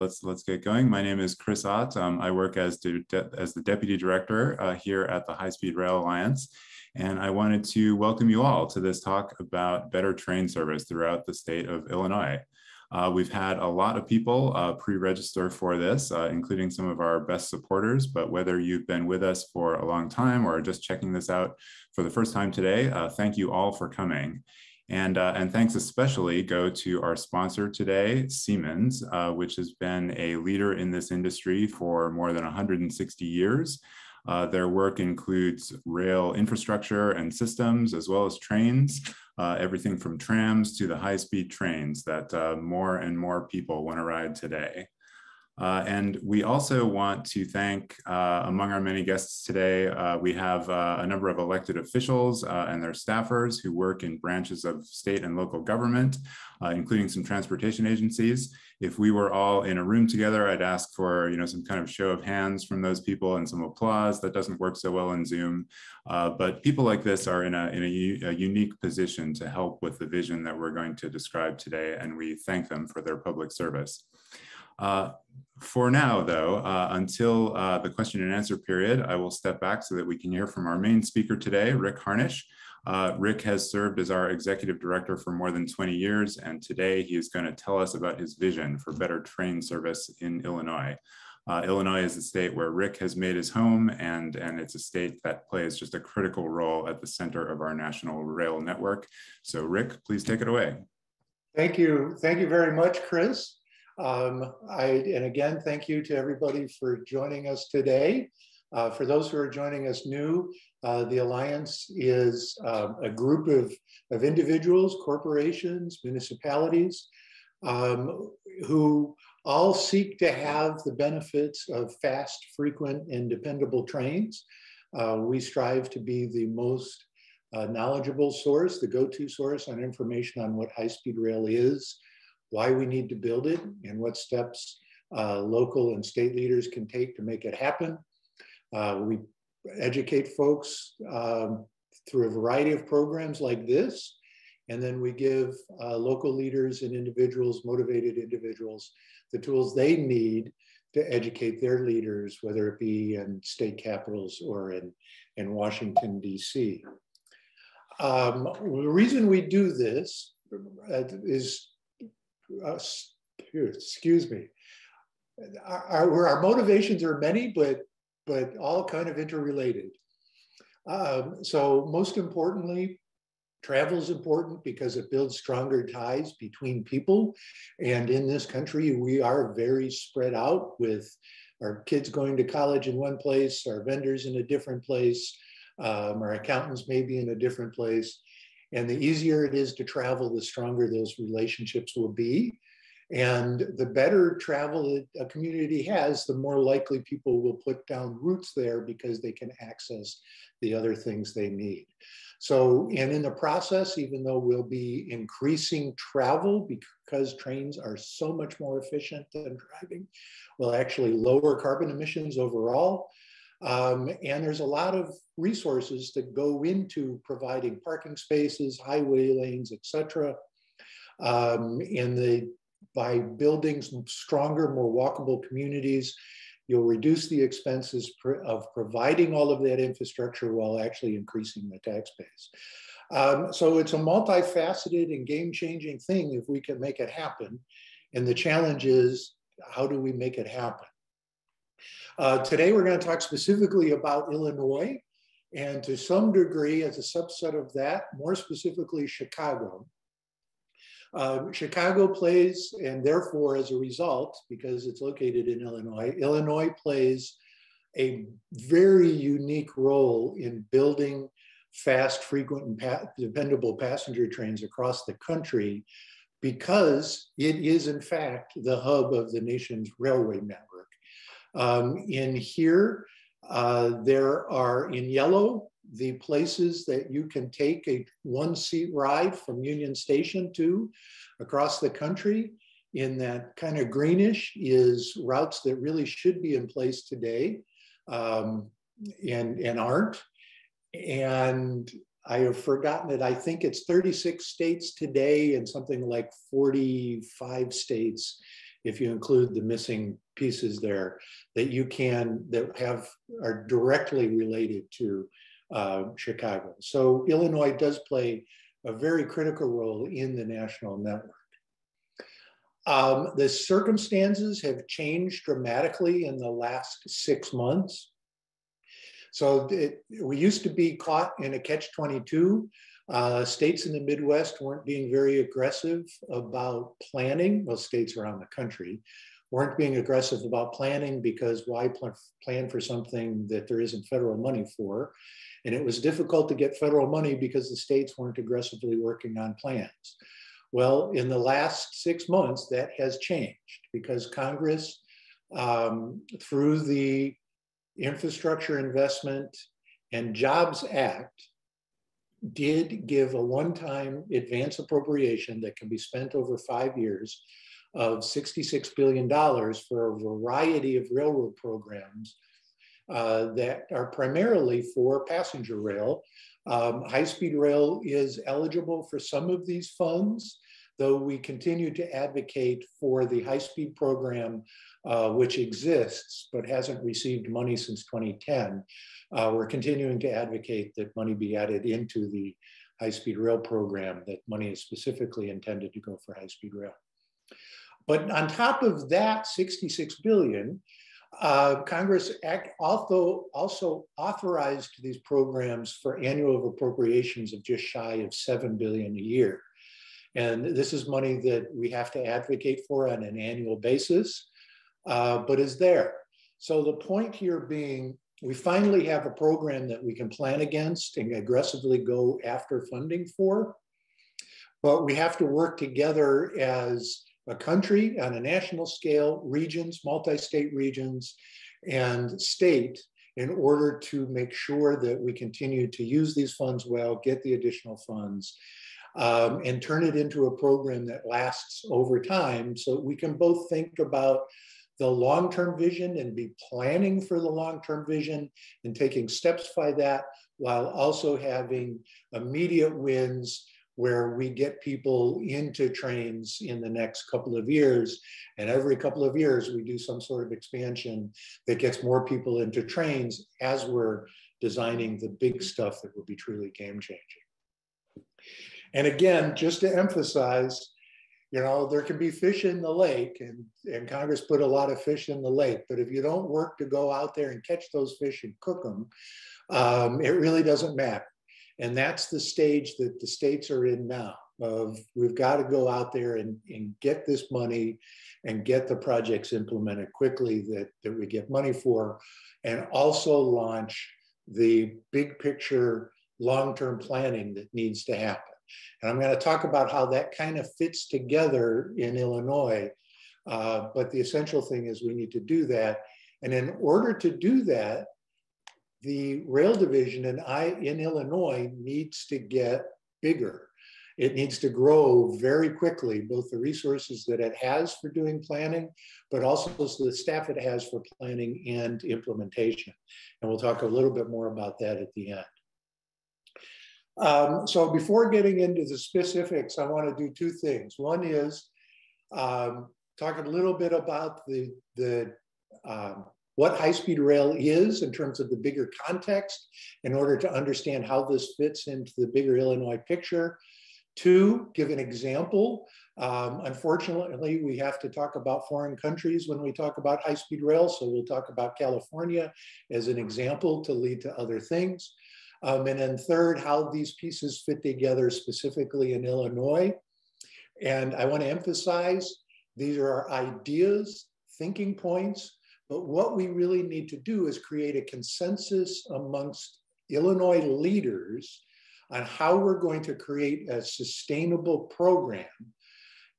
let's let's get going. My name is Chris Ott. Um, I work as, de as the Deputy Director uh, here at the High Speed Rail Alliance. And I wanted to welcome you all to this talk about better train service throughout the state of Illinois. Uh, we've had a lot of people uh, pre-register for this, uh, including some of our best supporters, but whether you've been with us for a long time or just checking this out for the first time today, uh, thank you all for coming. And, uh, and thanks especially go to our sponsor today, Siemens, uh, which has been a leader in this industry for more than 160 years. Uh, their work includes rail infrastructure and systems, as well as trains, uh, everything from trams to the high-speed trains that uh, more and more people want to ride today. Uh, and we also want to thank, uh, among our many guests today, uh, we have uh, a number of elected officials uh, and their staffers who work in branches of state and local government, uh, including some transportation agencies. If we were all in a room together, I'd ask for you know some kind of show of hands from those people and some applause. That doesn't work so well in Zoom. but people like this are in, a, in a, a unique position to help with the vision that we're going to describe today, and we thank them for their public service. Uh, for now, though, uh, until uh, the question and answer period, I will step back so that we can hear from our main speaker today, Rick Harnish. Uh, Rick has served as our executive director for more than 20 years, and today he is going to tell us about his vision for better train service in Illinois. Uh, Illinois is a state where Rick has made his home, and, and it's a state that plays just a critical role at the center of our national rail network. So Rick, please take it away. Thank you. Thank you very much, Chris. Um, I, and again, thank you to everybody for joining us today. Uh, for those who are joining us new, uh, the Alliance is um, a group of, of individuals, corporations, municipalities, um, who all seek to have the benefits of fast, frequent, and dependable trains. Uh, we strive to be the most uh, knowledgeable source, the go-to source on information on what high-speed rail is, why we need to build it and what steps uh, local and state leaders can take to make it happen. Uh, we educate folks um, through a variety of programs like this. And then we give uh, local leaders and individuals, motivated individuals, the tools they need to educate their leaders, whether it be in state capitals or in, in Washington, DC. Um, the reason we do this uh, is uh, excuse me, our, our, motivations are many, but but all kind of interrelated. Um, so most importantly, travel is important because it builds stronger ties between people. And in this country, we are very spread out with our kids going to college in one place, our vendors in a different place, um, our accountants maybe in a different place. And the easier it is to travel, the stronger those relationships will be. And the better travel a community has, the more likely people will put down roots there because they can access the other things they need. So, and in the process, even though we'll be increasing travel because trains are so much more efficient than driving, we'll actually lower carbon emissions overall. Um, and there's a lot of resources that go into providing parking spaces, highway lanes, etc. Um, and the, by building stronger, more walkable communities, you'll reduce the expenses of providing all of that infrastructure while actually increasing the tax base. Um, so it's a multifaceted and game-changing thing if we can make it happen. And the challenge is, how do we make it happen? Uh, today, we're going to talk specifically about Illinois, and to some degree, as a subset of that, more specifically, Chicago. Uh, Chicago plays, and therefore, as a result, because it's located in Illinois, Illinois plays a very unique role in building fast, frequent, and pa dependable passenger trains across the country because it is, in fact, the hub of the nation's railway network. Um, in here, uh, there are in yellow the places that you can take a one seat ride from Union Station to across the country. In that kind of greenish is routes that really should be in place today um, and, and aren't. And I have forgotten it. I think it's 36 states today and something like 45 states if you include the missing pieces there that you can, that have, are directly related to uh, Chicago. So Illinois does play a very critical role in the national network. Um, the circumstances have changed dramatically in the last six months. So it, we used to be caught in a catch 22. Uh, states in the Midwest weren't being very aggressive about planning. Well, states around the country weren't being aggressive about planning because why pl plan for something that there isn't federal money for? And it was difficult to get federal money because the states weren't aggressively working on plans. Well, in the last six months, that has changed because Congress, um, through the Infrastructure Investment and Jobs Act, did give a one time advance appropriation that can be spent over five years of $66 billion for a variety of railroad programs uh, that are primarily for passenger rail um, high speed rail is eligible for some of these funds, though we continue to advocate for the high speed program, uh, which exists but hasn't received money since 2010. Uh, we're continuing to advocate that money be added into the high speed rail program, that money is specifically intended to go for high speed rail. But on top of that 66 billion, uh, Congress act, also, also authorized these programs for annual appropriations of just shy of 7 billion a year. And this is money that we have to advocate for on an annual basis, uh, but is there. So the point here being, we finally have a program that we can plan against and aggressively go after funding for, but we have to work together as a country on a national scale, regions, multi-state regions, and state in order to make sure that we continue to use these funds well, get the additional funds, um, and turn it into a program that lasts over time so we can both think about the long-term vision and be planning for the long-term vision and taking steps by that while also having immediate wins where we get people into trains in the next couple of years. And every couple of years, we do some sort of expansion that gets more people into trains as we're designing the big stuff that will be truly game changing. And again, just to emphasize, you know, there can be fish in the lake and, and Congress put a lot of fish in the lake, but if you don't work to go out there and catch those fish and cook them, um, it really doesn't matter. And that's the stage that the states are in now of we've got to go out there and, and get this money and get the projects implemented quickly that, that we get money for and also launch the big picture long-term planning that needs to happen. And I'm going to talk about how that kind of fits together in Illinois. Uh, but the essential thing is we need to do that. And in order to do that, the rail division in, I, in Illinois needs to get bigger. It needs to grow very quickly, both the resources that it has for doing planning, but also the staff it has for planning and implementation. And we'll talk a little bit more about that at the end. Um, so before getting into the specifics, I want to do two things. One is um, talk a little bit about the, the um, what high-speed rail is in terms of the bigger context in order to understand how this fits into the bigger Illinois picture. Two, give an example. Um, unfortunately, we have to talk about foreign countries when we talk about high-speed rail, so we'll talk about California as an example to lead to other things. Um, and then third, how these pieces fit together specifically in Illinois. And I want to emphasize, these are our ideas, thinking points, but what we really need to do is create a consensus amongst Illinois leaders on how we're going to create a sustainable program,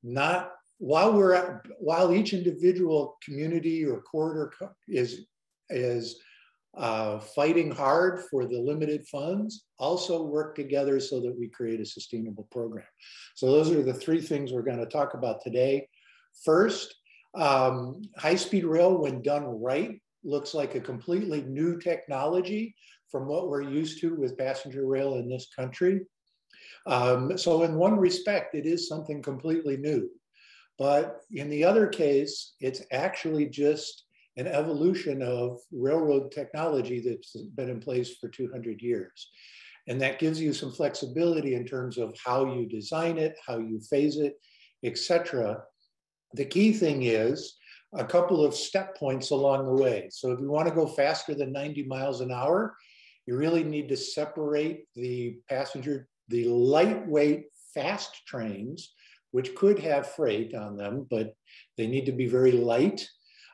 not while we're at, while each individual community or corridor is is uh, fighting hard for the limited funds, also work together so that we create a sustainable program. So those are the three things we're going to talk about today. First, um, high speed rail, when done right, looks like a completely new technology from what we're used to with passenger rail in this country. Um, so in one respect, it is something completely new. But in the other case, it's actually just an evolution of railroad technology that's been in place for 200 years. And that gives you some flexibility in terms of how you design it, how you phase it, etc. The key thing is a couple of step points along the way. So if you want to go faster than 90 miles an hour, you really need to separate the passenger, the lightweight fast trains, which could have freight on them, but they need to be very light.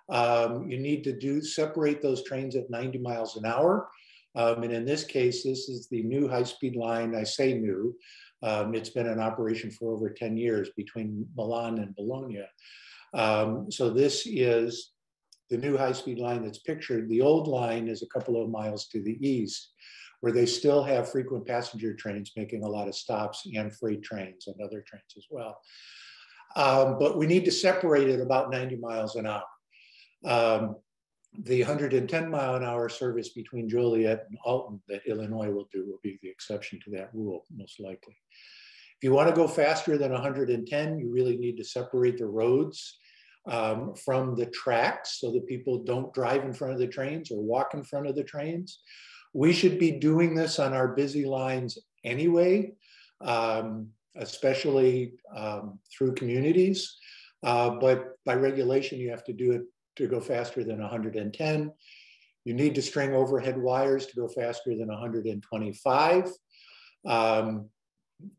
Um, you need to do separate those trains at 90 miles an hour. Um, and in this case, this is the new high-speed line. I say new. Um, it's been in operation for over 10 years between Milan and Bologna. Um, so this is the new high-speed line that's pictured. The old line is a couple of miles to the east, where they still have frequent passenger trains making a lot of stops and freight trains and other trains as well. Um, but we need to separate it about 90 miles an hour. Um, the 110 mile an hour service between Joliet and Alton that Illinois will do will be the exception to that rule, most likely. If you want to go faster than 110, you really need to separate the roads um, from the tracks so that people don't drive in front of the trains or walk in front of the trains. We should be doing this on our busy lines anyway, um, especially um, through communities. Uh, but by regulation, you have to do it to go faster than 110. You need to string overhead wires to go faster than 125. Um,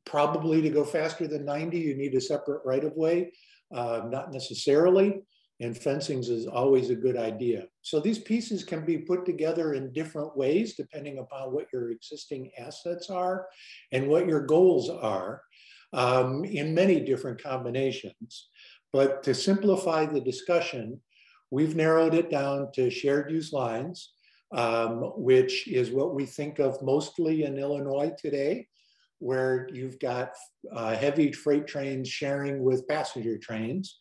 probably to go faster than 90, you need a separate right of way, uh, not necessarily. And fencings is always a good idea. So these pieces can be put together in different ways depending upon what your existing assets are and what your goals are um, in many different combinations. But to simplify the discussion, We've narrowed it down to shared use lines, um, which is what we think of mostly in Illinois today, where you've got uh, heavy freight trains sharing with passenger trains.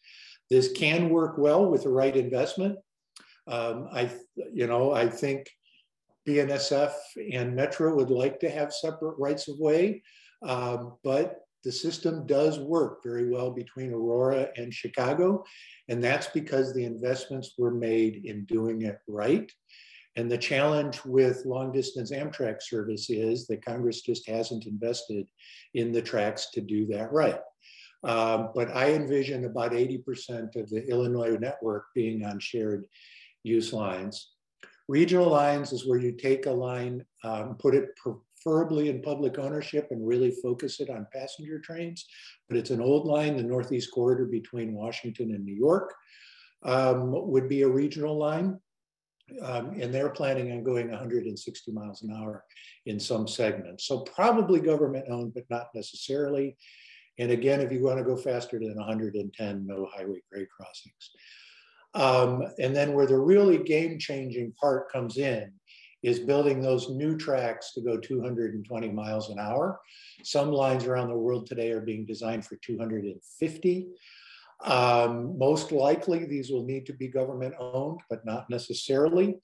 This can work well with the right investment. Um, I, you know, I think BNSF and Metra would like to have separate rights of way, um, but the system does work very well between Aurora and Chicago. And that's because the investments were made in doing it right. And the challenge with long distance Amtrak service is that Congress just hasn't invested in the tracks to do that right. Um, but I envision about 80% of the Illinois network being on shared use lines. Regional lines is where you take a line, um, put it preferably in public ownership and really focus it on passenger trains. But it's an old line, the Northeast corridor between Washington and New York um, would be a regional line. Um, and they're planning on going 160 miles an hour in some segments. So probably government owned, but not necessarily. And again, if you want to go faster than 110, no highway grade crossings. Um, and then where the really game changing part comes in is building those new tracks to go 220 miles an hour. Some lines around the world today are being designed for 250. Um, most likely, these will need to be government owned, but not necessarily.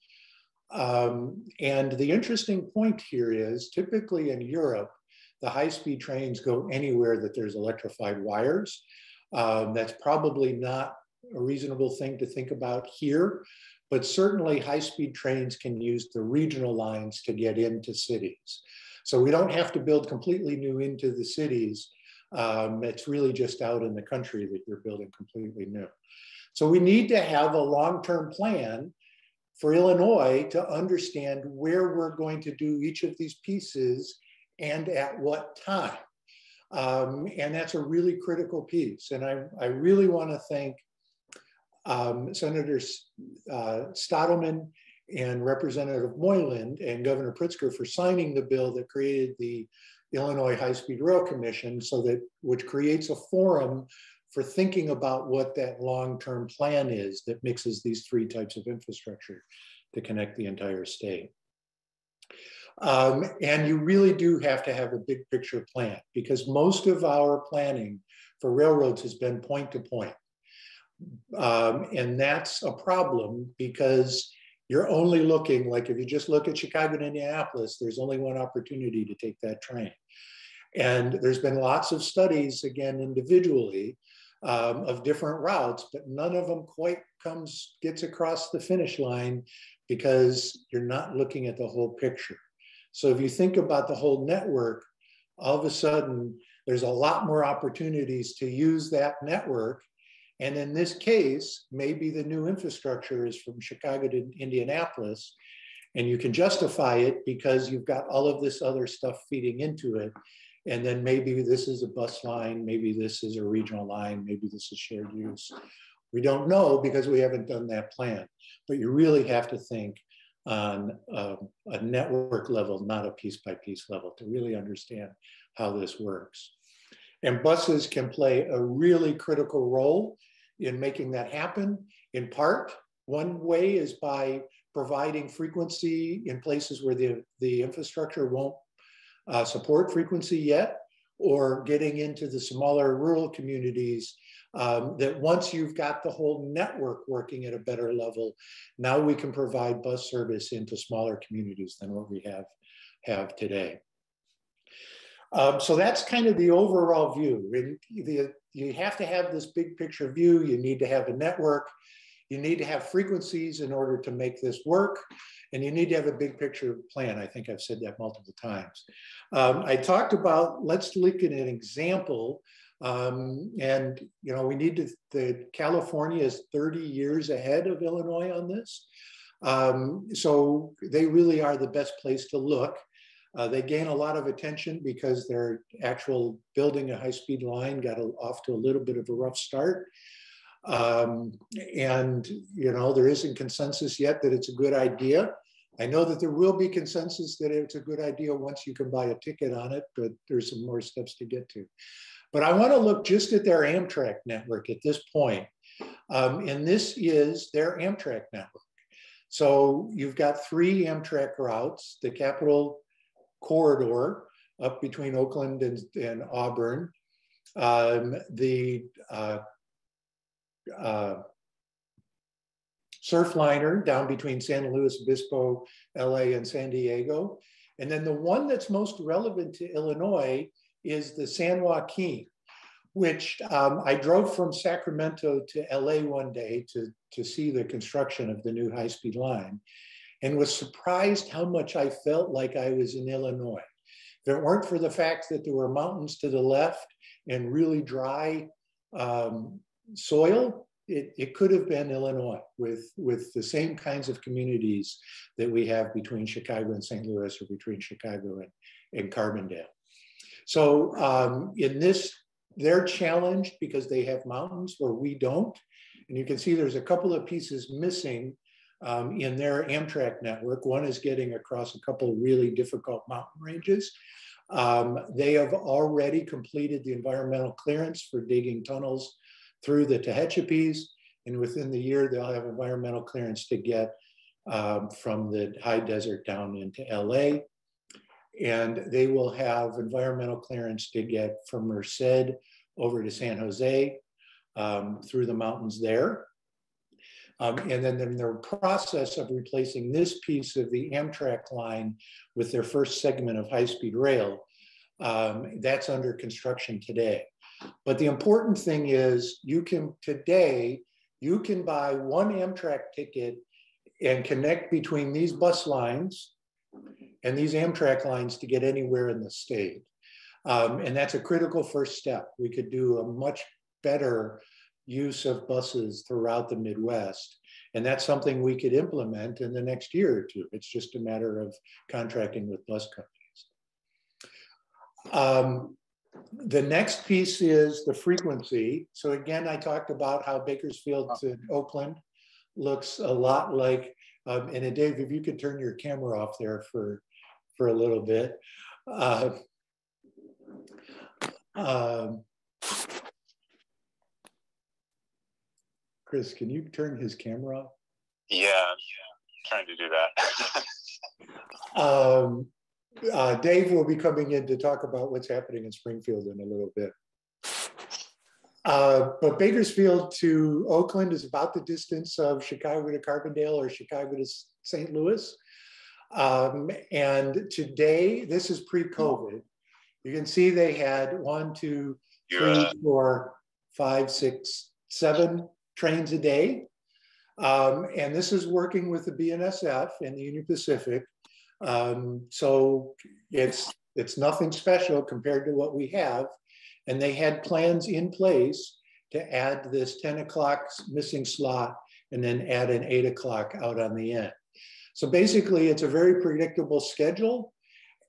Um, and the interesting point here is typically in Europe, the high speed trains go anywhere that there's electrified wires. Um, that's probably not a reasonable thing to think about here but certainly high-speed trains can use the regional lines to get into cities. So we don't have to build completely new into the cities. Um, it's really just out in the country that you're building completely new. So we need to have a long-term plan for Illinois to understand where we're going to do each of these pieces and at what time. Um, and that's a really critical piece. And I, I really want to thank um, Senator uh, Stadelman and Representative Moylan and Governor Pritzker for signing the bill that created the Illinois High Speed Rail Commission, so that which creates a forum for thinking about what that long-term plan is that mixes these three types of infrastructure to connect the entire state. Um, and you really do have to have a big picture plan because most of our planning for railroads has been point to point. Um, and that's a problem because you're only looking, like if you just look at Chicago and Indianapolis, there's only one opportunity to take that train. And there's been lots of studies, again, individually, um, of different routes, but none of them quite comes gets across the finish line because you're not looking at the whole picture. So if you think about the whole network, all of a sudden there's a lot more opportunities to use that network. And in this case, maybe the new infrastructure is from Chicago to Indianapolis, and you can justify it because you've got all of this other stuff feeding into it. And then maybe this is a bus line, maybe this is a regional line, maybe this is shared use. We don't know because we haven't done that plan, but you really have to think on um, a network level, not a piece by piece level to really understand how this works. And buses can play a really critical role in making that happen. In part, one way is by providing frequency in places where the, the infrastructure won't uh, support frequency yet, or getting into the smaller rural communities um, that once you've got the whole network working at a better level, now we can provide bus service into smaller communities than what we have, have today. Um, so that's kind of the overall view. The, you have to have this big picture view. You need to have a network. You need to have frequencies in order to make this work. And you need to have a big picture plan. I think I've said that multiple times. Um, I talked about, let's look at an example. Um, and, you know, we need to, the California is 30 years ahead of Illinois on this. Um, so they really are the best place to look. Uh, they gain a lot of attention because their actual building a high-speed line got a, off to a little bit of a rough start. Um, and, you know, there isn't consensus yet that it's a good idea. I know that there will be consensus that it's a good idea once you can buy a ticket on it, but there's some more steps to get to. But I want to look just at their Amtrak network at this point. Um, and this is their Amtrak network. So you've got three Amtrak routes, the Capital Corridor up between Oakland and, and Auburn, um, the uh, uh, Surfliner down between San Luis Obispo, LA, and San Diego. And then the one that's most relevant to Illinois is the San Joaquin, which um, I drove from Sacramento to LA one day to, to see the construction of the new high speed line and was surprised how much I felt like I was in Illinois. If it weren't for the fact that there were mountains to the left and really dry um, soil, it, it could have been Illinois with, with the same kinds of communities that we have between Chicago and St. Louis or between Chicago and, and Carbondale. So um, in this, they're challenged because they have mountains where we don't. And you can see there's a couple of pieces missing um, in their Amtrak network. One is getting across a couple of really difficult mountain ranges. Um, they have already completed the environmental clearance for digging tunnels through the Tehachapis. And within the year, they'll have environmental clearance to get um, from the high desert down into LA. And they will have environmental clearance to get from Merced over to San Jose um, through the mountains there. Um, and then in their process of replacing this piece of the Amtrak line with their first segment of high-speed rail, um, that's under construction today. But the important thing is you can today, you can buy one Amtrak ticket and connect between these bus lines and these Amtrak lines to get anywhere in the state. Um, and that's a critical first step. We could do a much better use of buses throughout the Midwest. And that's something we could implement in the next year or two. It's just a matter of contracting with bus companies. Um, the next piece is the frequency. So again, I talked about how Bakersfield to Oakland looks a lot like, um, and Dave, if you could turn your camera off there for, for a little bit. Uh, um, Chris, can you turn his camera off? Yeah, yeah, trying to do that. um, uh, Dave will be coming in to talk about what's happening in Springfield in a little bit. Uh, but Bakersfield to Oakland is about the distance of Chicago to Carbondale or Chicago to St. Louis. Um, and today, this is pre-COVID. You can see they had one, two, three, four, five, six, seven trains a day. Um, and this is working with the BNSF and the Union Pacific. Um, so it's, it's nothing special compared to what we have. And they had plans in place to add this 10 o'clock missing slot and then add an eight o'clock out on the end. So basically it's a very predictable schedule.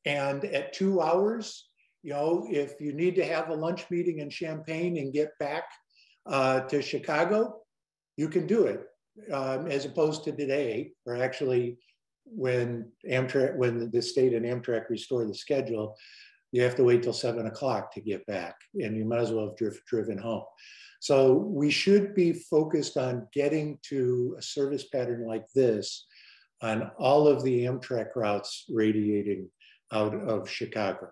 And at two hours, you know, if you need to have a lunch meeting in Champaign and get back uh, to Chicago, you can do it. Um, as opposed to today, or actually when Amtrak, when the state and Amtrak restore the schedule, you have to wait till seven o'clock to get back and you might as well have driven home. So we should be focused on getting to a service pattern like this on all of the Amtrak routes radiating out of Chicago.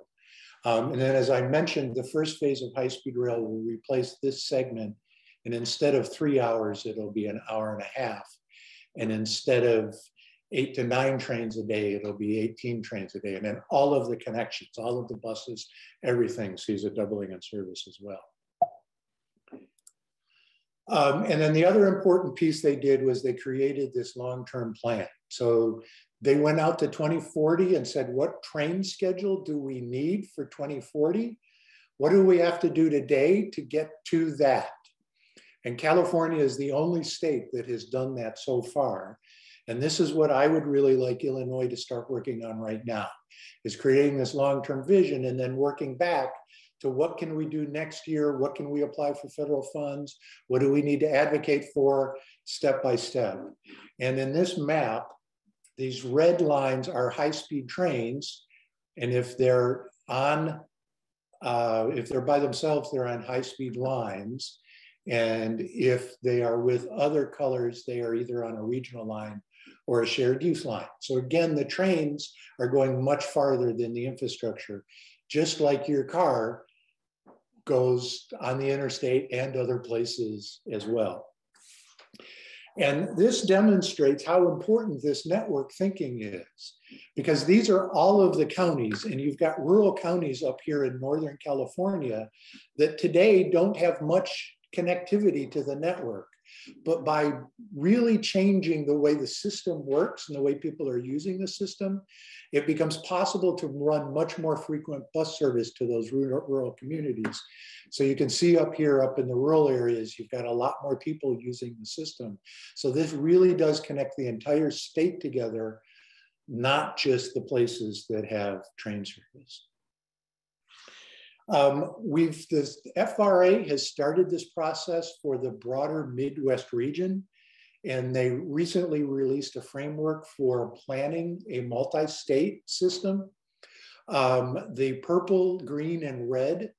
Um, and then as I mentioned, the first phase of high-speed rail will replace this segment. And instead of three hours, it'll be an hour and a half. And instead of eight to nine trains a day, it'll be 18 trains a day. And then all of the connections, all of the buses, everything sees a doubling in service as well. Um, and then the other important piece they did was they created this long-term plan. So they went out to 2040 and said, what train schedule do we need for 2040? What do we have to do today to get to that? And California is the only state that has done that so far. And this is what I would really like Illinois to start working on right now, is creating this long-term vision and then working back to what can we do next year? What can we apply for federal funds? What do we need to advocate for step by step? And in this map, these red lines are high-speed trains. And if they're on, uh, if they're by themselves, they're on high-speed lines. And if they are with other colors, they are either on a regional line or a shared use line. So again, the trains are going much farther than the infrastructure, just like your car goes on the interstate and other places as well. And this demonstrates how important this network thinking is, because these are all of the counties, and you've got rural counties up here in Northern California that today don't have much connectivity to the network. But by really changing the way the system works and the way people are using the system, it becomes possible to run much more frequent bus service to those rural, rural communities. So you can see up here, up in the rural areas, you've got a lot more people using the system. So this really does connect the entire state together, not just the places that have train service. Um, we've, the FRA has started this process for the broader Midwest region, and they recently released a framework for planning a multi-state system. Um, the purple, green, and red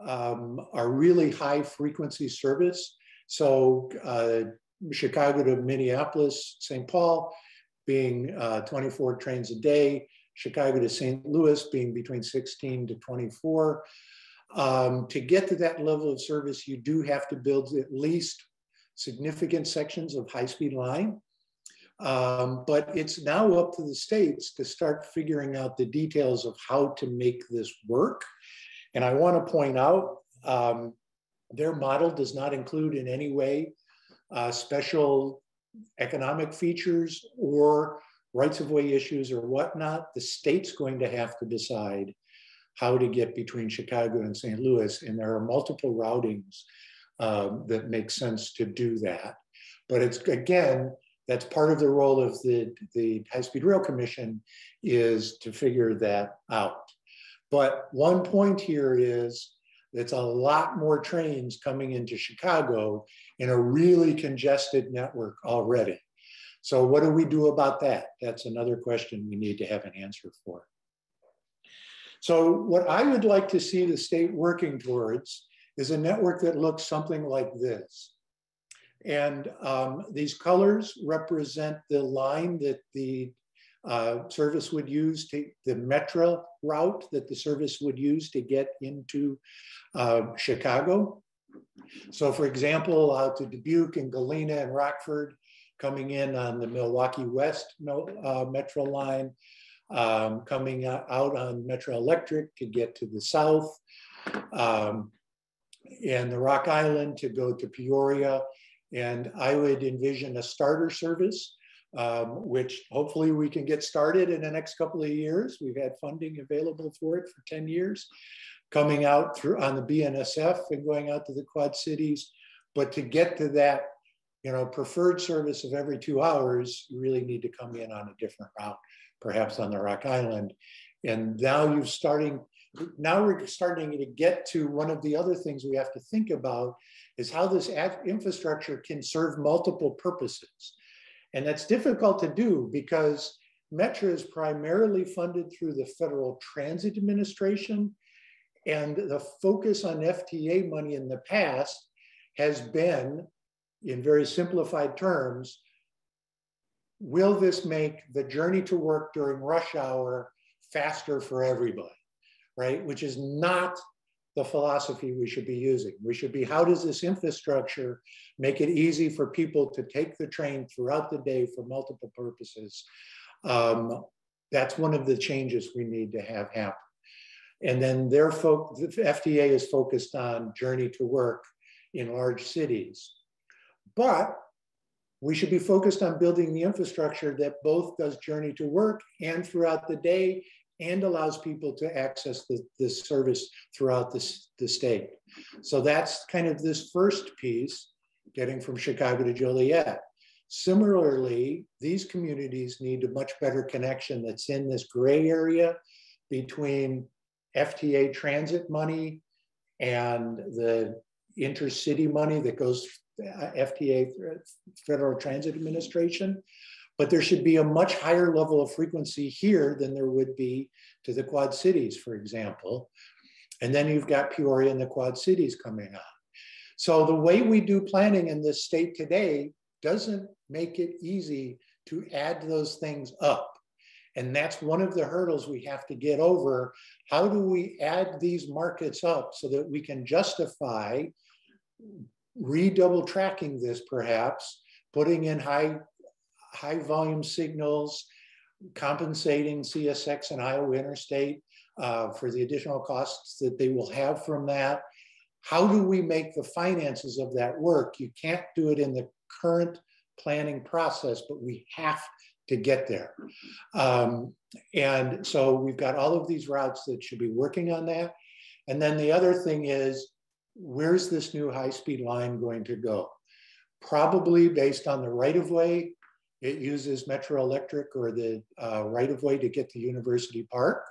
um, are really high frequency service. So uh, Chicago to Minneapolis, St. Paul being uh, 24 trains a day, Chicago to St. Louis being between 16 to 24. Um, to get to that level of service, you do have to build at least significant sections of high-speed line. Um, but it's now up to the states to start figuring out the details of how to make this work. And I want to point out um, their model does not include in any way uh, special economic features or rights of way issues or whatnot. The state's going to have to decide how to get between Chicago and St. Louis. And there are multiple routings um, that make sense to do that. But it's again, that's part of the role of the, the High Speed Rail Commission is to figure that out. But one point here is it's a lot more trains coming into Chicago in a really congested network already. So what do we do about that? That's another question we need to have an answer for. So what I would like to see the state working towards is a network that looks something like this. And um, these colors represent the line that the uh, service would use to the Metra route that the service would use to get into uh, Chicago. So for example, out to Dubuque and Galena and Rockford, coming in on the Milwaukee West uh, Metra line, um, coming out on Metra Electric to get to the south, um, and the Rock Island to go to Peoria. And I would envision a starter service, um, which hopefully we can get started in the next couple of years. We've had funding available for it for 10 years, coming out through on the BNSF and going out to the Quad Cities. But to get to that, you know, preferred service of every two hours, you really need to come in on a different route, perhaps on the Rock Island. And now you're starting, now we're starting to get to one of the other things we have to think about is how this infrastructure can serve multiple purposes. And that's difficult to do because Metra is primarily funded through the Federal Transit Administration. And the focus on FTA money in the past has been, in very simplified terms, will this make the journey to work during rush hour faster for everybody? right? Which is not the philosophy we should be using. We should be how does this infrastructure make it easy for people to take the train throughout the day for multiple purposes? Um, that's one of the changes we need to have happen. And then their fo- the FTA is focused on journey to work in large cities. But we should be focused on building the infrastructure that both does journey to work and throughout the day and allows people to access the, this service throughout this, the state. So that's kind of this first piece, getting from Chicago to Joliet. Similarly, these communities need a much better connection that's in this gray area between FTA transit money and the intercity money that goes Uh, FTA, uh, Federal Transit Administration but there should be a much higher level of frequency here than there would be to the Quad Cities, for example. And then you've got Peoria and the Quad Cities coming on. So the way we do planning in this state today doesn't make it easy to add those things up. And that's one of the hurdles we have to get over. How do we add these markets up so that we can justify redouble tracking this perhaps, putting in high high volume signals, compensating CSX and Iowa Interstate uh, for the additional costs that they will have from that. How do we make the finances of that work? You can't do it in the current planning process, but we have to get there. Um, and so we've got all of these routes that should be working on that. And then the other thing is, where's this new high speed line going to go? Probably based on the right of way it uses Metra Electric or the uh, right of way to get to University Park.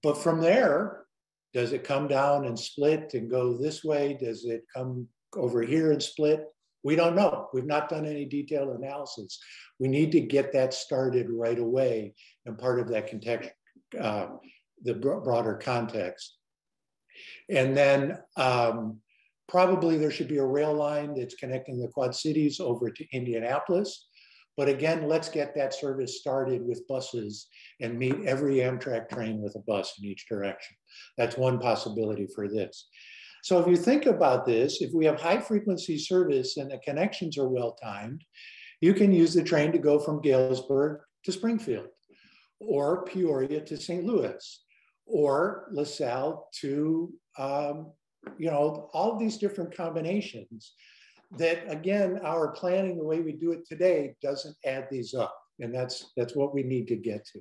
But from there, does it come down and split and go this way? Does it come over here and split? We don't know. We've not done any detailed analysis. We need to get that started right away and part of that context, uh, the broader context. And then um, probably there should be a rail line that's connecting the Quad Cities over to Indianapolis. But again, let's get that service started with buses and meet every Amtrak train with a bus in each direction. That's one possibility for this. So if you think about this, if we have high frequency service and the connections are well timed, you can use the train to go from Galesburg to Springfield or Peoria to St. Louis or LaSalle to, um, you know, all these different combinations that again, our planning, the way we do it today, doesn't add these up. And that's, that's what we need to get to.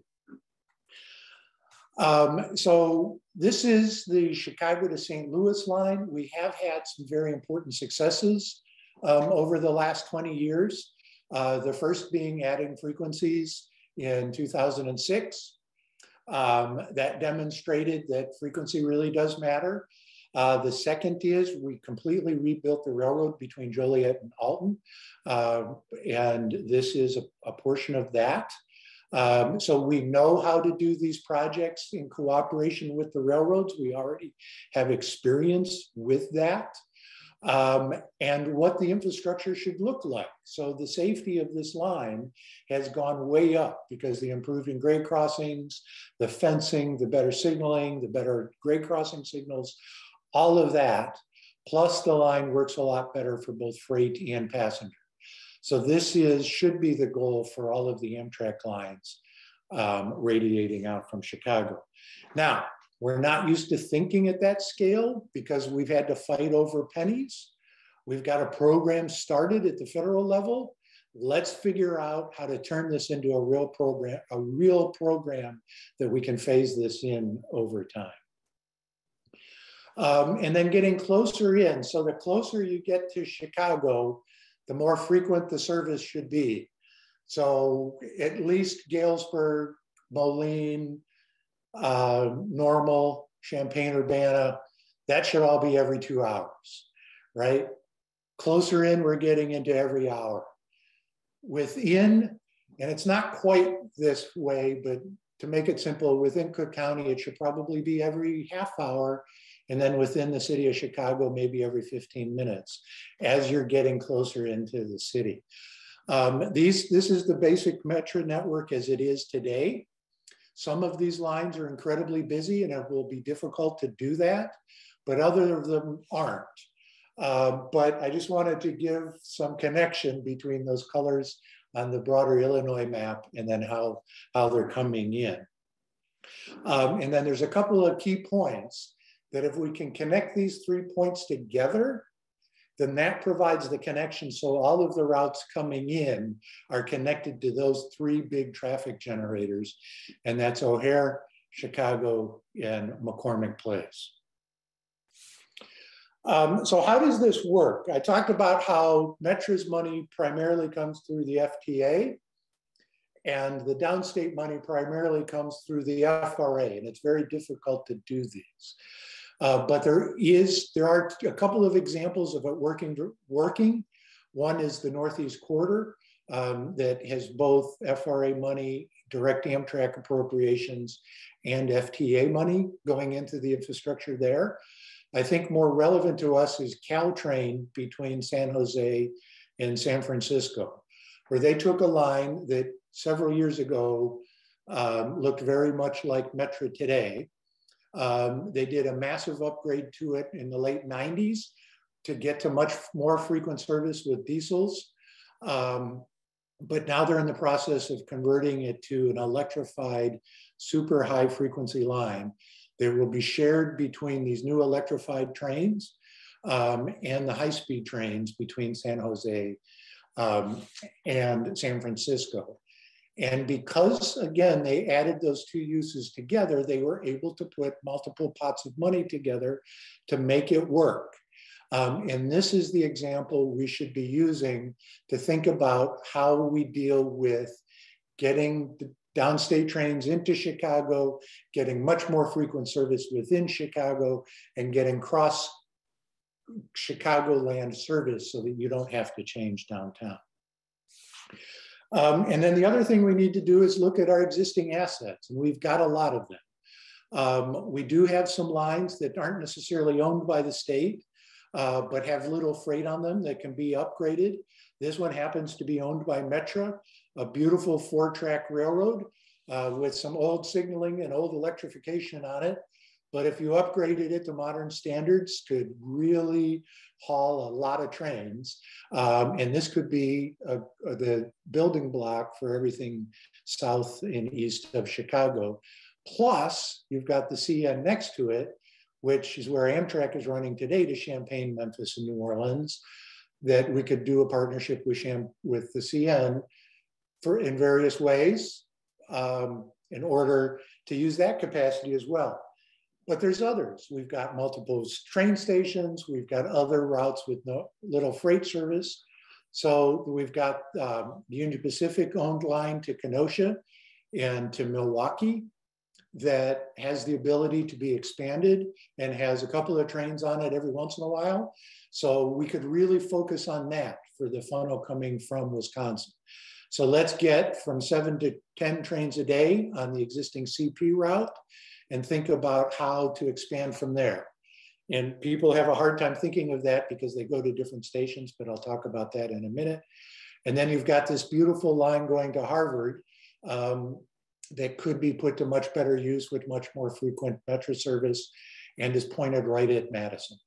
Um, so this is the Chicago to St. Louis line. We have had some very important successes um, over the last 20 years. Uh, the first being adding frequencies in 2006. Um, that demonstrated that frequency really does matter. Uh, the second is we completely rebuilt the railroad between Joliet and Alton. Uh, and this is a, a portion of that. Um, so we know how to do these projects in cooperation with the railroads. We already have experience with that. Um, and what the infrastructure should look like. So the safety of this line has gone way up because the improving grade crossings, the fencing, the better signaling, the better grade crossing signals, all of that, plus the line works a lot better for both freight and passenger. So this is should be the goal for all of the Amtrak lines um, radiating out from Chicago. Now, We're not used to thinking at that scale because we've had to fight over pennies. We've got a program started at the federal level. Let's figure out how to turn this into a real program, a real program that we can phase this in over time. Um, and then getting closer in. So the closer you get to Chicago, the more frequent the service should be. So at least Galesburg, Moline, uh, Normal, Champaign, Urbana, that should all be every two hours, right? Closer in, we're getting into every hour. Within, and it's not quite this way, but to make it simple, within Cook County, it should probably be every half hour. And then within the city of Chicago, maybe every 15 minutes as you're getting closer into the city. Um, these, this is the basic metro network as it is today. Some of these lines are incredibly busy and it will be difficult to do that, but other of them aren't. Uh, but I just wanted to give some connection between those colors on the broader Illinois map and then how, how they're coming in. Um, and then there's a couple of key points that if we can connect these three points together, then that provides the connection so all of the routes coming in are connected to those three big traffic generators, and that's O'Hare, Chicago, and McCormick Place. Um, so how does this work? I talked about how Metra's money primarily comes through the FTA, and the downstate money primarily comes through the FRA, and it's very difficult to do these. Uh, but there is, there are a couple of examples of it working. working. One is the Northeast Corridor um, that has both FRA money, direct Amtrak appropriations, and FTA money going into the infrastructure there. I think more relevant to us is Caltrain between San Jose and San Francisco, where they took a line that several years ago um, looked very much like Metra today, um, they did a massive upgrade to it in the late 90s to get to much more frequent service with diesels. Um, but now they're in the process of converting it to an electrified super high frequency line that will be shared between these new electrified trains um, and the high speed trains between San Jose um, and San Francisco. And because, again, they added those two uses together, they were able to put multiple pots of money together to make it work. Um, and this is the example we should be using to think about how we deal with getting the downstate trains into Chicago, getting much more frequent service within Chicago, and getting cross Chicagoland service so that you don't have to change downtown. Um, and then the other thing we need to do is look at our existing assets, and we've got a lot of them. Um, we do have some lines that aren't necessarily owned by the state, uh, but have little freight on them that can be upgraded. This one happens to be owned by Metra, a beautiful four track railroad uh, with some old signaling and old electrification on it. But if you upgraded it to modern standards, could really haul a lot of trains. Um, and this could be a, a, the building block for everything south and east of Chicago. Plus, you've got the CN next to it, which is where Amtrak is running today to Champaign, Memphis, and New Orleans, that we could do a partnership with, Cham with the CN for in various ways um, in order to use that capacity as well. But there's others. We've got multiple train stations. We've got other routes with no little freight service. So we've got um, the Union Pacific owned line to Kenosha and to Milwaukee that has the ability to be expanded and has a couple of trains on it every once in a while. So we could really focus on that for the funnel coming from Wisconsin. So let's get from seven to 10 trains a day on the existing CP route and think about how to expand from there. And people have a hard time thinking of that because they go to different stations, but I'll talk about that in a minute. And then you've got this beautiful line going to Harvard um, that could be put to much better use with much more frequent metro service and is pointed right at Madison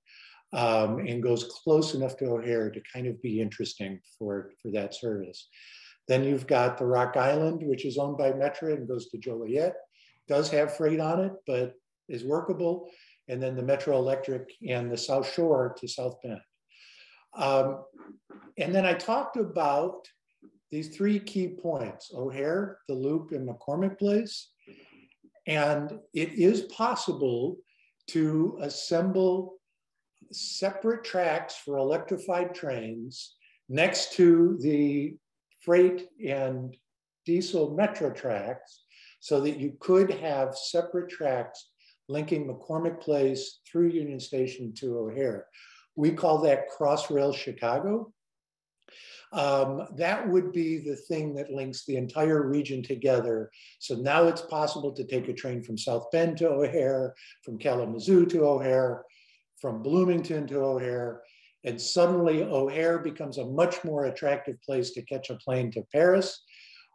um, and goes close enough to O'Hare to kind of be interesting for, for that service. Then you've got the Rock Island, which is owned by Metra and goes to Joliet does have freight on it, but is workable, and then the Metra Electric and the South Shore to South Bend. Um, and then I talked about these three key points, O'Hare, the Loop, and McCormick Place. And it is possible to assemble separate tracks for electrified trains next to the freight and diesel metro tracks so that you could have separate tracks linking McCormick Place through Union Station to O'Hare. We call that Crossrail Chicago. Um, that would be the thing that links the entire region together. So now it's possible to take a train from South Bend to O'Hare, from Kalamazoo to O'Hare, from Bloomington to O'Hare, and suddenly O'Hare becomes a much more attractive place to catch a plane to Paris,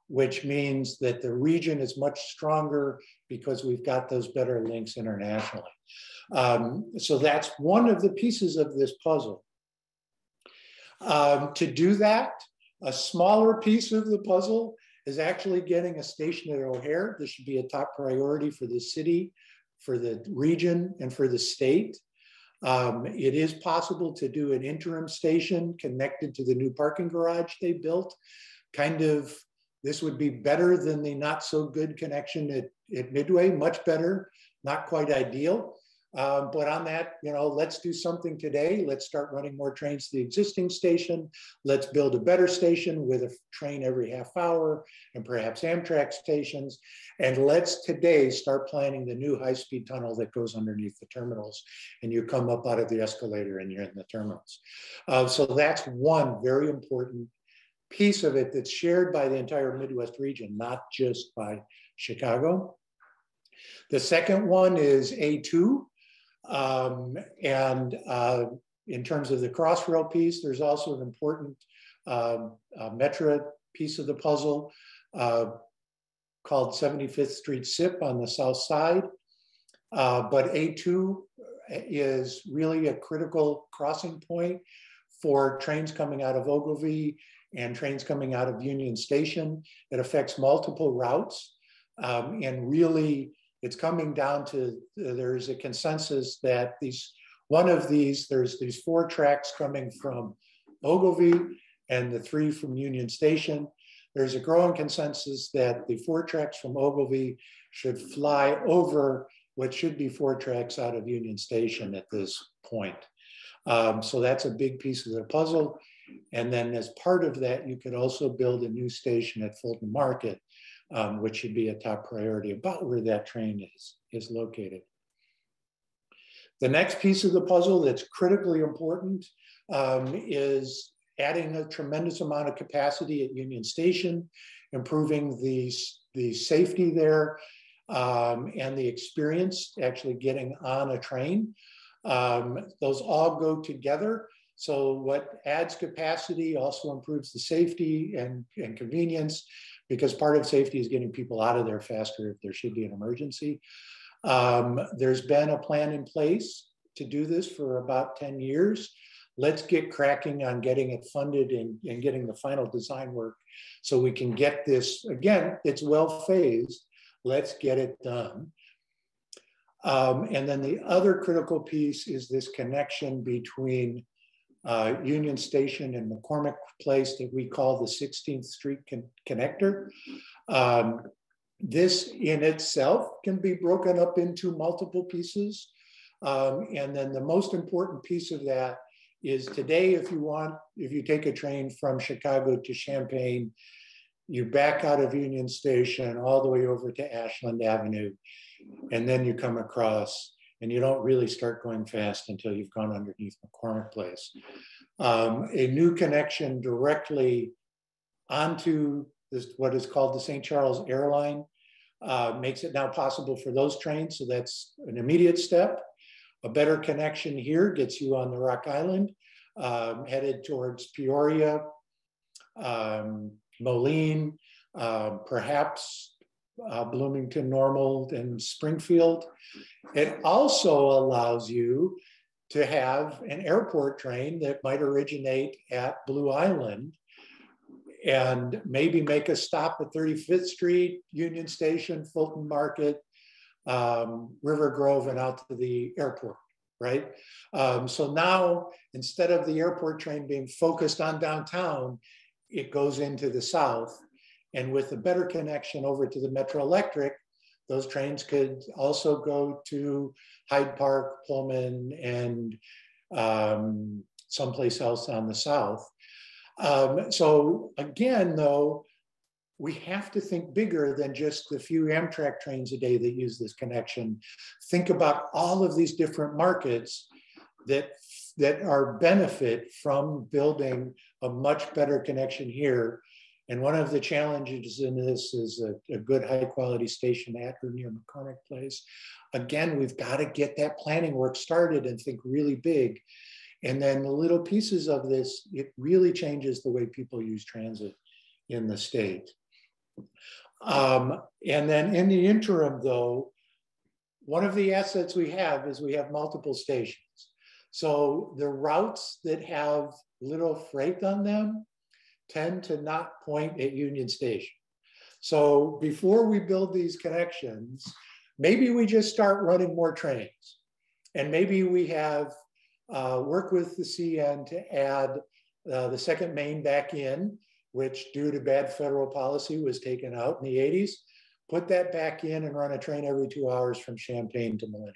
which means that the region is much stronger because we've got those better links internationally. Um, so that's one of the pieces of this puzzle. Um, to do that, a smaller piece of the puzzle is actually getting a station at O'Hare. This should be a top priority for the city, for the region, and for the state. Um, it is possible to do an interim station connected to the new parking garage they built. Kind of, this would be better than the not so good connection at, at Midway, much better, not quite ideal. Um, but on that, you know, let's do something today. Let's start running more trains to the existing station. Let's build a better station with a train every half hour and perhaps Amtrak stations. And let's today start planning the new high speed tunnel that goes underneath the terminals. And you come up out of the escalator and you're in the terminals. Uh, so that's one very important piece of it that's shared by the entire Midwest region, not just by Chicago. The second one is A2, um, and uh, in terms of the Crossrail piece, there's also an important um, uh, Metra piece of the puzzle uh, called 75th Street SIP on the south side. Uh, but A2 is really a critical crossing point for trains coming out of Ogilvie and trains coming out of Union Station. It affects multiple routes um, and really it's coming down to there's a consensus that these one of these there's these four tracks coming from Ogilvie and the three from Union Station. There's a growing consensus that the four tracks from Ogilvie should fly over what should be four tracks out of Union Station at this point. Um, so that's a big piece of the puzzle. And then as part of that, you could also build a new station at Fulton Market um, which should be a top priority about where that train is, is located. The next piece of the puzzle that's critically important um, is adding a tremendous amount of capacity at Union Station, improving the, the safety there um, and the experience actually getting on a train. Um, those all go together. So what adds capacity also improves the safety and, and convenience because part of safety is getting people out of there faster if there should be an emergency. Um, there's been a plan in place to do this for about 10 years. Let's get cracking on getting it funded and, and getting the final design work so we can get this, again, it's well phased. Let's get it done. Um, and then the other critical piece is this connection between uh, Union Station and McCormick Place that we call the 16th Street con Connector. Um, this in itself can be broken up into multiple pieces. Um, and then the most important piece of that is today, if you want, if you take a train from Chicago to Champaign, you back out of Union Station all the way over to Ashland Avenue, and then you come across and you don't really start going fast until you've gone underneath McCormick Place. Um, a new connection directly onto this, what is called the St. Charles Airline uh, makes it now possible for those trains. So that's an immediate step. A better connection here gets you on the Rock Island, um, headed towards Peoria, um, Moline, uh, perhaps uh, Bloomington Normal and Springfield. It also allows you to have an airport train that might originate at Blue Island and maybe make a stop at 35th Street, Union Station, Fulton Market, um, River Grove and out to the airport, right? Um, so now, instead of the airport train being focused on downtown, it goes into the south. And with a better connection over to the Metra Electric, those trains could also go to Hyde Park, Pullman, and um, someplace else on the south. Um, so again, though, we have to think bigger than just the few Amtrak trains a day that use this connection. Think about all of these different markets that, that are benefit from building a much better connection here. And one of the challenges in this is a, a good high quality station at or near McCormick Place. Again, we've got to get that planning work started and think really big. And then the little pieces of this, it really changes the way people use transit in the state. Um, and then in the interim though, one of the assets we have is we have multiple stations. So the routes that have little freight on them tend to not point at Union Station. So before we build these connections, maybe we just start running more trains. And maybe we have uh, work with the CN to add uh, the second main back in, which due to bad federal policy was taken out in the 80s. Put that back in and run a train every two hours from Champaign to Millennium.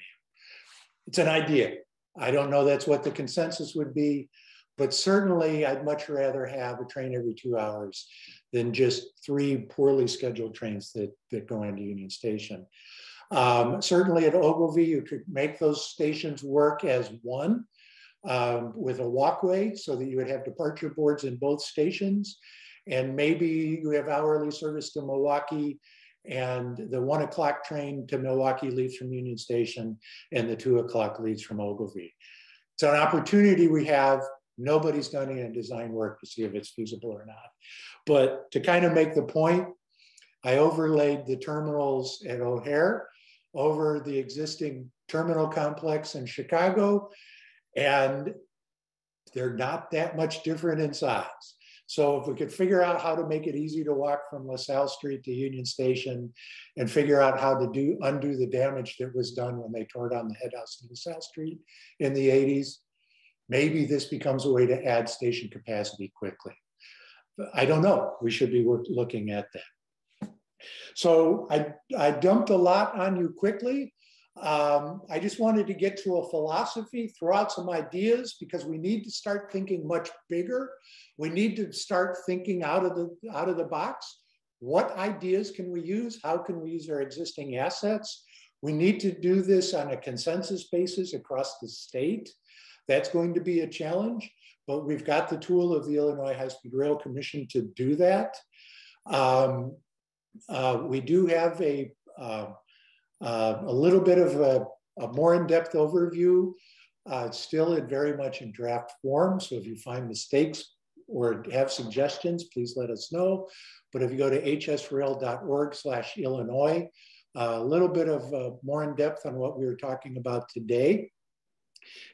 It's an idea. I don't know that's what the consensus would be, but certainly I'd much rather have a train every two hours than just three poorly scheduled trains that, that go into Union Station. Um, certainly at Ogilvie, you could make those stations work as one um, with a walkway so that you would have departure boards in both stations. And maybe you have hourly service to Milwaukee and the one o'clock train to Milwaukee leaves from Union Station and the two o'clock leaves from Ogilvie. It's an opportunity we have. Nobody's done any design work to see if it's feasible or not. But to kind of make the point, I overlaid the terminals at O'Hare over the existing terminal complex in Chicago, and they're not that much different in size. So if we could figure out how to make it easy to walk from LaSalle Street to Union Station and figure out how to do undo the damage that was done when they tore down the head house in LaSalle Street in the 80s, maybe this becomes a way to add station capacity quickly. I don't know. We should be looking at that. So I, I dumped a lot on you quickly. Um, I just wanted to get to a philosophy, throw out some ideas because we need to start thinking much bigger. We need to start thinking out of the out of the box. What ideas can we use? How can we use our existing assets? We need to do this on a consensus basis across the state. That's going to be a challenge, but we've got the tool of the Illinois High Speed Rail Commission to do that. Um, uh, we do have a uh, uh, a little bit of a, a more in-depth overview. Uh, it's still in very much in draft form. So if you find mistakes or have suggestions, please let us know. But if you go to hsrail.org slash Illinois, a little bit of uh, more in depth on what we were talking about today.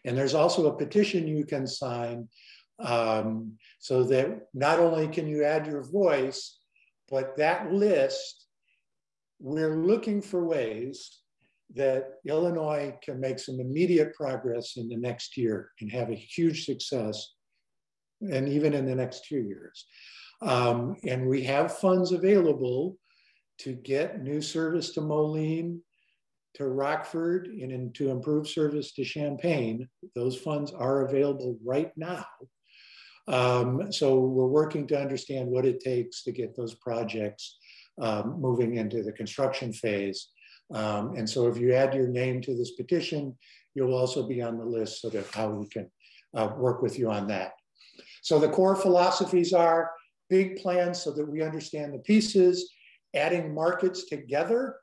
And there's also a petition you can sign um, so that not only can you add your voice, but that list we're looking for ways that Illinois can make some immediate progress in the next year and have a huge success, and even in the next two years. Um, and we have funds available to get new service to Moline, to Rockford, and in, to improve service to Champaign. Those funds are available right now. Um, so we're working to understand what it takes to get those projects um, moving into the construction phase. Um, and so if you add your name to this petition, you'll also be on the list so that how we can uh, work with you on that. So the core philosophies are big plans so that we understand the pieces, adding markets together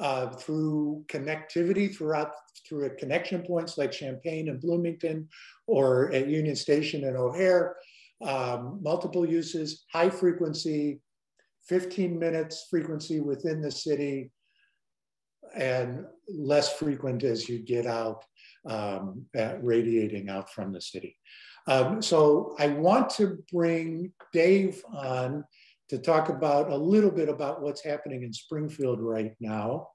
uh, through connectivity throughout through a connection points like Champaign and Bloomington or at Union Station and O'Hare, um, multiple uses, high frequency, 15 minutes frequency within the city and less frequent as you get out, um, radiating out from the city. Um, so I want to bring Dave on to talk about a little bit about what's happening in Springfield right now.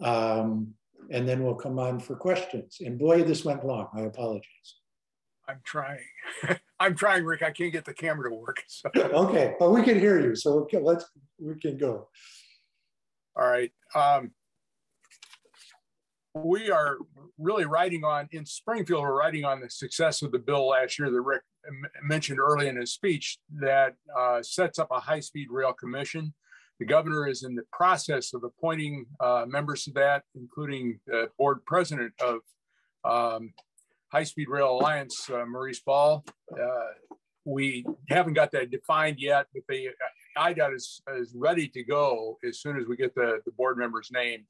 Um, and then we'll come on for questions. And boy, this went long. I apologize. I'm trying. I'm trying, Rick. I can't get the camera to work. So. okay, but we can hear you, so okay, let's we can go. All right. Um, we are really writing on in Springfield. We're writing on the success of the bill last year that Rick mentioned early in his speech that uh, sets up a high-speed rail commission. The governor is in the process of appointing uh, members of that, including the board president of um, High Speed Rail Alliance, uh, Maurice Ball. Uh, we haven't got that defined yet, but the IDOT is, is ready to go as soon as we get the, the board members named.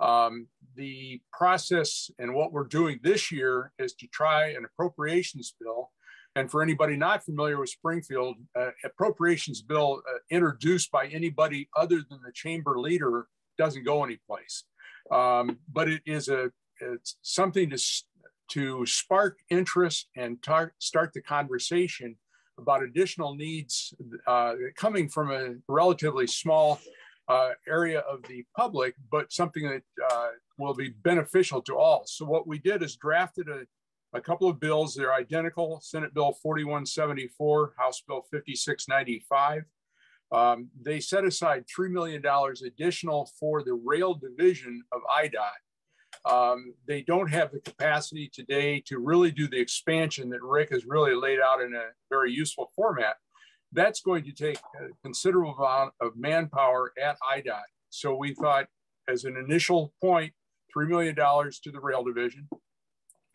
Um, the process and what we're doing this year is to try an appropriations bill. And for anybody not familiar with Springfield, uh, appropriations bill uh, introduced by anybody other than the chamber leader doesn't go anyplace. Um, but it is a it's something to to spark interest and tar- start the conversation about additional needs uh, coming from a relatively small uh, area of the public, but something that uh, will be beneficial to all. So what we did is drafted a, a couple of bills. They're identical, Senate Bill 4174, House Bill 5695. Um, they set aside $3 million additional for the rail division of IDOT um, they don't have the capacity today to really do the expansion that Rick has really laid out in a very useful format. That's going to take a considerable amount of manpower at IDOT. So we thought as an initial point, $3 million to the rail division.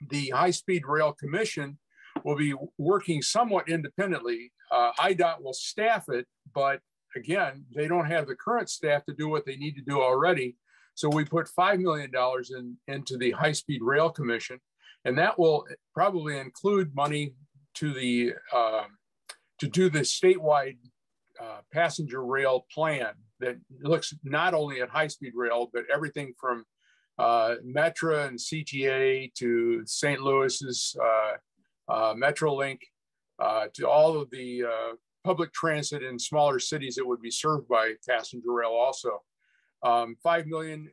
The High Speed Rail Commission will be working somewhat independently. Uh, IDOT will staff it, but again, they don't have the current staff to do what they need to do already. So we put $5 million in, into the High Speed Rail Commission, and that will probably include money to the uh, to do the statewide uh, passenger rail plan that looks not only at high speed rail, but everything from uh, Metra and CTA to St. Louis's uh, uh, Metrolink uh, to all of the public transit in smaller cities that would be served by passenger rail also um, 5 million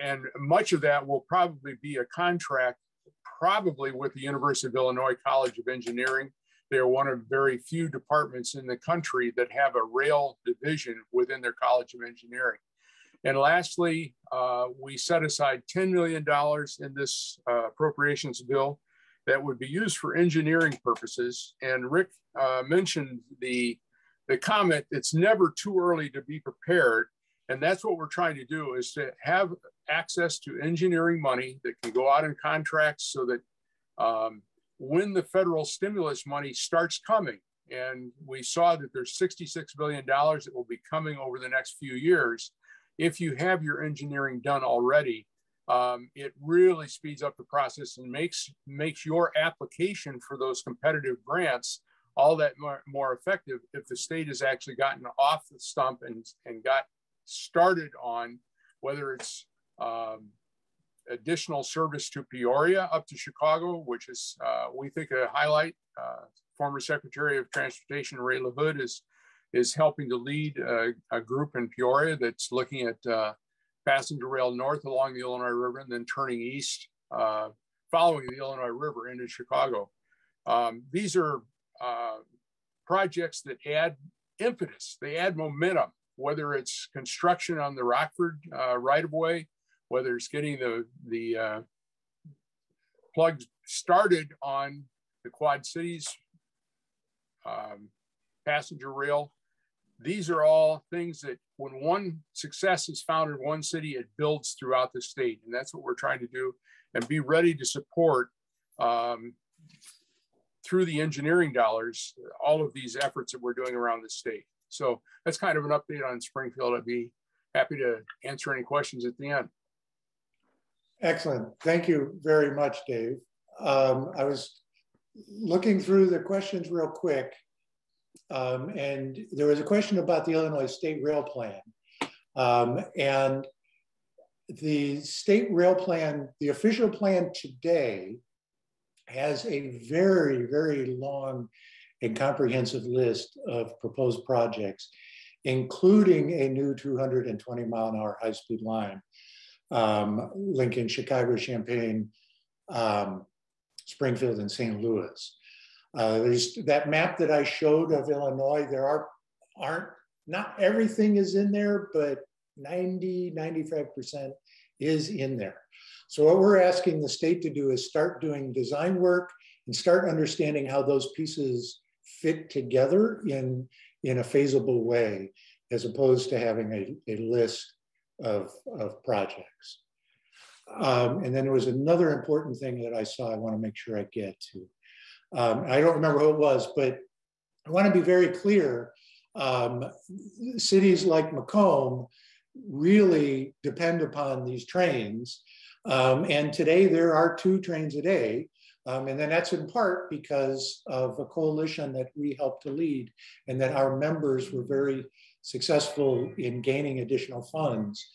and much of that will probably be a contract probably with the University of Illinois College of Engineering. They're one of very few departments in the country that have a rail division within their College of Engineering. And lastly, uh, we set aside $10 million in this uh, appropriations bill that would be used for engineering purposes. And Rick uh, mentioned the, the comment, it's never too early to be prepared. And that's what we're trying to do is to have access to engineering money that can go out in contracts so that um, when the federal stimulus money starts coming, and we saw that there's $66 billion that will be coming over the next few years. If you have your engineering done already, um, it really speeds up the process and makes, makes your application for those competitive grants all that more, more effective if the state has actually gotten off the stump and, and got started on, whether it's um, additional service to Peoria up to Chicago, which is, uh, we think, a highlight. Uh, former Secretary of Transportation Ray LaHood is, is helping to lead a, a group in Peoria that's looking at uh, passenger rail north along the Illinois River and then turning east, uh, following the Illinois River into Chicago. Um, these are uh, projects that add impetus, they add momentum whether it's construction on the Rockford uh, right of way, whether it's getting the, the uh, plugs started on the Quad Cities um, passenger rail. These are all things that when one success is found in one city, it builds throughout the state. And that's what we're trying to do and be ready to support um, through the engineering dollars, all of these efforts that we're doing around the state. So that's kind of an update on Springfield. I'd be happy to answer any questions at the end. Excellent. Thank you very much, Dave. Um, I was looking through the questions real quick, um, and there was a question about the Illinois State Rail Plan. Um, and the state rail plan, the official plan today, has a very, very long and comprehensive list of proposed projects, including a new 220 mile an hour high speed line. um, Lincoln, Chicago, Champaign, um, Springfield, and St. Louis. Uh, there's that map that I showed of Illinois. There are aren't not everything is in there, but 90, 95% is in there. So what we're asking the state to do is start doing design work and start understanding how those pieces fit together in, in a feasible way, as opposed to having a, a list of, of projects. Um, and then there was another important thing that I saw I want to make sure I get to. Um, I don't remember who it was, but I want to be very clear. Um, cities like Macomb really depend upon these trains. Um, and today there are two trains a day. Um, and then that's in part because of a coalition that we helped to lead and that our members were very successful in gaining additional funds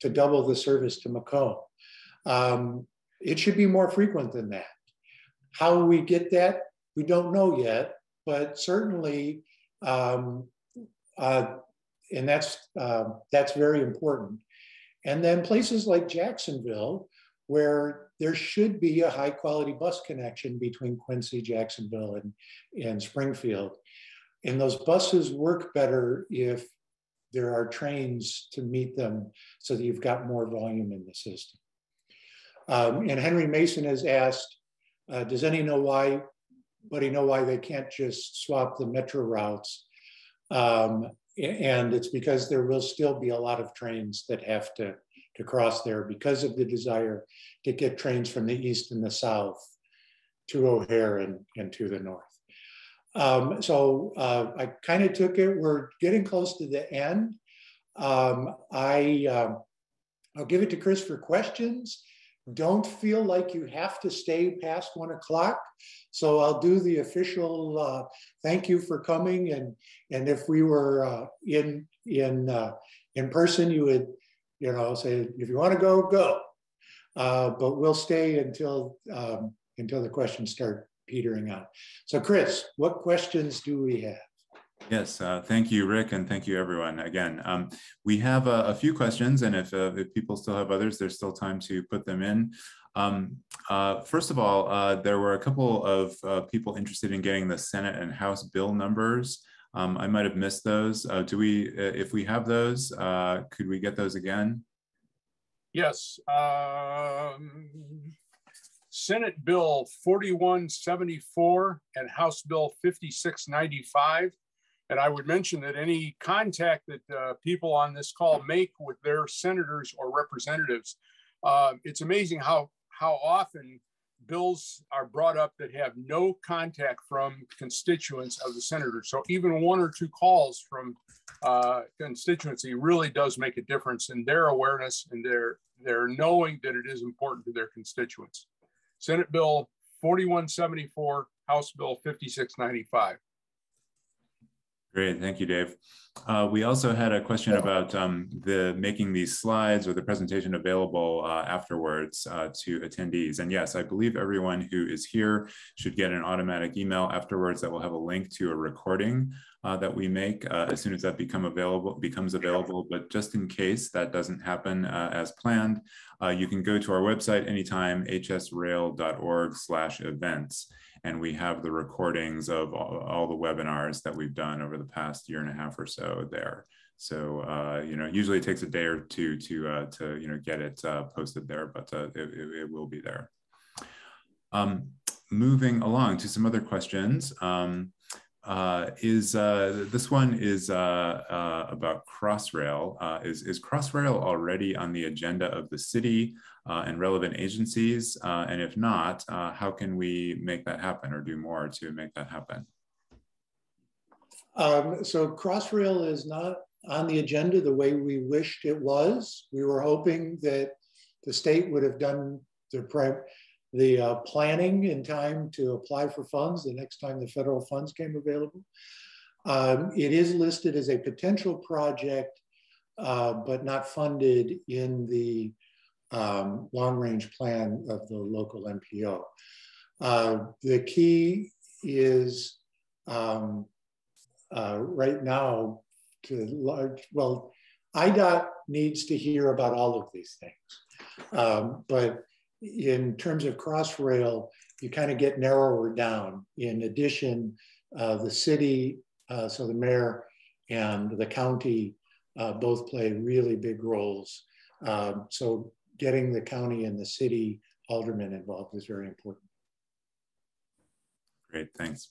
to double the service to Macomb. Um, it should be more frequent than that. How we get that, we don't know yet, but certainly, um, uh, and that's uh, that's very important. And then places like Jacksonville, where there should be a high quality bus connection between Quincy, Jacksonville, and, and Springfield. And those buses work better if there are trains to meet them so that you've got more volume in the system. Um, and Henry Mason has asked, uh, does any know why, know why they can't just swap the metro routes? Um, and it's because there will still be a lot of trains that have to, to cross there because of the desire to get trains from the east and the south to O'Hare and, and to the north. Um, so uh, I kind of took it, we're getting close to the end. Um, I, uh, I'll give it to Chris for questions. Don't feel like you have to stay past one o'clock. So I'll do the official uh, thank you for coming. And, and if we were uh, in, in, uh, in person, you would, you know, say, if you want to go, go. Uh, but we'll stay until, um, until the questions start petering out. So Chris, what questions do we have? Yes, uh, thank you, Rick, and thank you, everyone. Again, um, we have a, a, few questions, and if, uh, if people still have others, there's still time to put them in. Um, uh, first of all, uh, there were a couple of uh, people interested in getting the Senate and House bill numbers. Um, I might have missed those. Do we, if we have those, could we get those again? Yes. Um, Senate Bill 4174 and House Bill 5695 and I would mention that any contact that uh, people on this call make with their senators or representatives, uh, it's amazing how how often bills are brought up that have no contact from constituents of the senator. So even one or two calls from uh, constituency really does make a difference in their awareness and their their knowing that it is important to their constituents. Senate Bill 4174, House Bill 5695. Great, thank you, Dave. Uh, we also had a question about um, the making these slides or the presentation available uh, afterwards uh, to attendees. And yes, I believe everyone who is here should get an automatic email afterwards that will have a link to a recording uh, that we make uh, as soon as that become available becomes available. But just in case that doesn't happen uh, as planned, you can go to our website anytime, hsrail.org slash events and we have the recordings of all, all, the webinars that we've done over the past year and a half or so there. So uh, you know, usually it takes a day or two to uh, to you know get it uh, posted there, but uh, it, it, will be there. Um, moving along to some other questions. Um, uh, is uh, this one is uh, uh about Crossrail. Uh, is, is Crossrail already on the agenda of the city uh, and relevant agencies? and if not, how can we make that happen or do more to make that happen? Um, so Crossrail is not on the agenda the way we wished it was. We were hoping that the state would have done the the uh, planning in time to apply for funds the next time the federal funds came available. Um, it is listed as a potential project, uh, but not funded in the um, long range plan of the local MPO. Uh, the key is um, uh, right now to large, well, IDOT needs to hear about all of these things. Um, but in terms of Crossrail, you kind of get narrower down. In addition, uh, the city, uh, so the mayor and the county uh, both play really big roles. Um, so getting the county and the city aldermen involved is very important. Great, thanks.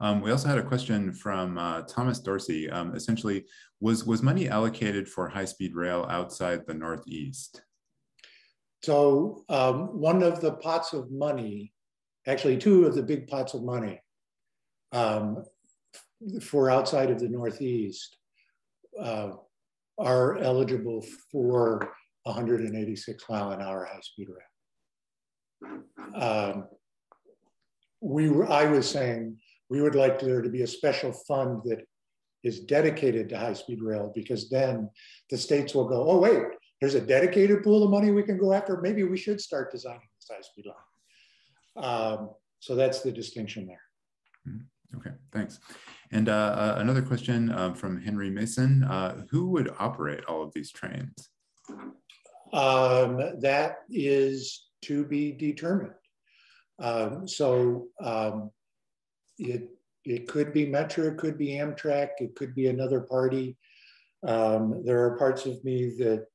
Um, we also had a question from uh, Thomas Dorsey. Um, essentially, was, was money allocated for high-speed rail outside the Northeast? So um, one of the pots of money, actually two of the big pots of money um, for outside of the Northeast uh, are eligible for 186 mile an hour high-speed rail. Um, we were, I was saying we would like there to be a special fund that is dedicated to high-speed rail because then the states will go, oh wait, there's a dedicated pool of money we can go after. Maybe we should start designing this high-speed line. Um, so that's the distinction there. Mm-hmm. Okay, thanks. And uh, uh, another question um, from Henry Mason. Uh, who would operate all of these trains? Um, that is to be determined. Um, so um, it, it could be Metra, it could be Amtrak, it could be another party. Um, there are parts of me that,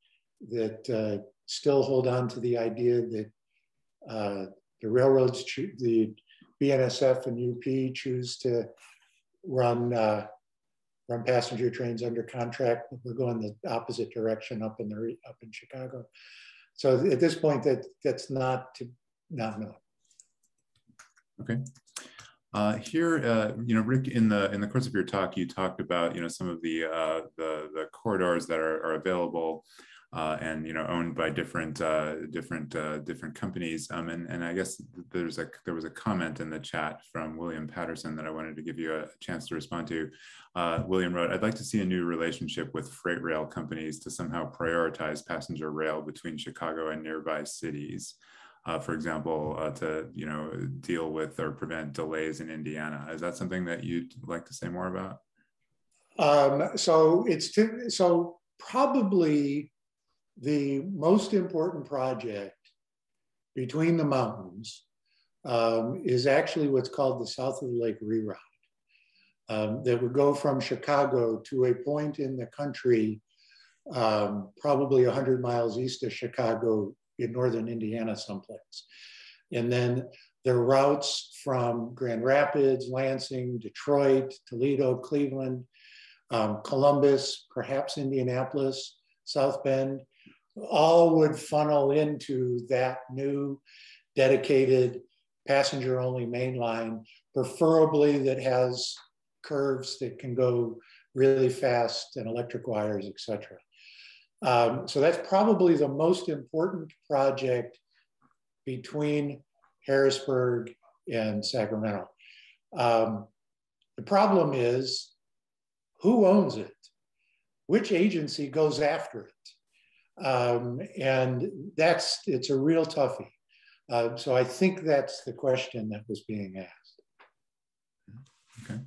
that uh, still hold on to the idea that uh, the railroads, the BNSF and UP choose to run uh, run passenger trains under contract. We're going the opposite direction up in the up in Chicago. So at this point, that that's not to not know. Okay. Uh, here, uh, you know, Rick, in the in the course of your talk, you talked about you know some of the uh, the, the corridors that are, are available uh, and you know owned by different uh, different uh, different companies. Um, and and I guess there's a there was a comment in the chat from William Patterson that I wanted to give you a chance to respond to. William wrote, "I'd like to see a new relationship with freight rail companies to somehow prioritize passenger rail between Chicago and nearby cities." uh, for example, uh, to you know deal with or prevent delays in Indiana. Is that something that you'd like to say more about? Um, so it's to, so probably the most important project between the mountains um, is actually what's called the South of the Lake Reroute. Um, that would go from Chicago to a point in the country, um, probably 100 miles east of Chicago in northern Indiana someplace. And then there are routes from Grand Rapids, Lansing, Detroit, Toledo, Cleveland, um, Columbus, perhaps Indianapolis, South Bend, all would funnel into that new dedicated passenger only main line, preferably that has curves that can go really fast and electric wires, et cetera. Um, so that's probably the most important project between Harrisburg and Sacramento. Um, the problem is who owns it? Which agency goes after it? Um, and that's, it's a real toughie. Uh, so I think that's the question that was being asked. Okay.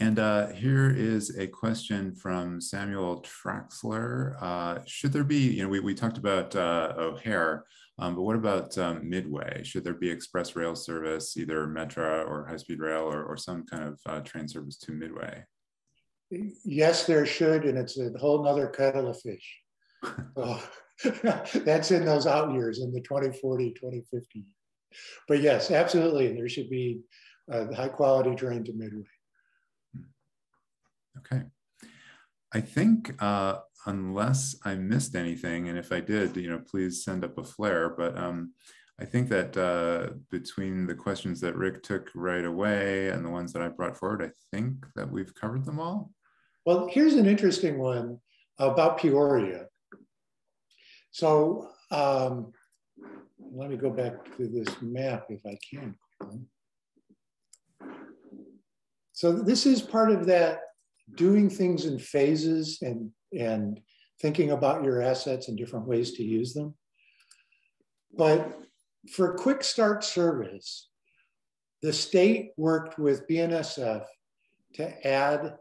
And uh, here is a question from Samuel Traxler. Uh, should there be, you know, we, we talked about uh, O'Hare, um, but what about um, Midway? Should there be express rail service, either Metra or high-speed rail or, or some kind of uh, train service to Midway? Yes, there should, and it's a whole nother kettle of fish. Oh, that's in those out years, in the 2040, 2050. But yes, absolutely, there should be a high quality train to Midway. Okay. I think uh, unless I missed anything, and if I did, you know, please send up a flare. But um, I think that uh, between the questions that Rick took right away and the ones that I brought forward, I think that we've covered them all. Well, here's an interesting one about Peoria. So um, let me go back to this map if I can. So this is part of that doing things in phases and, and thinking about your assets and different ways to use them. But for quick start service, the state worked with BNSF to add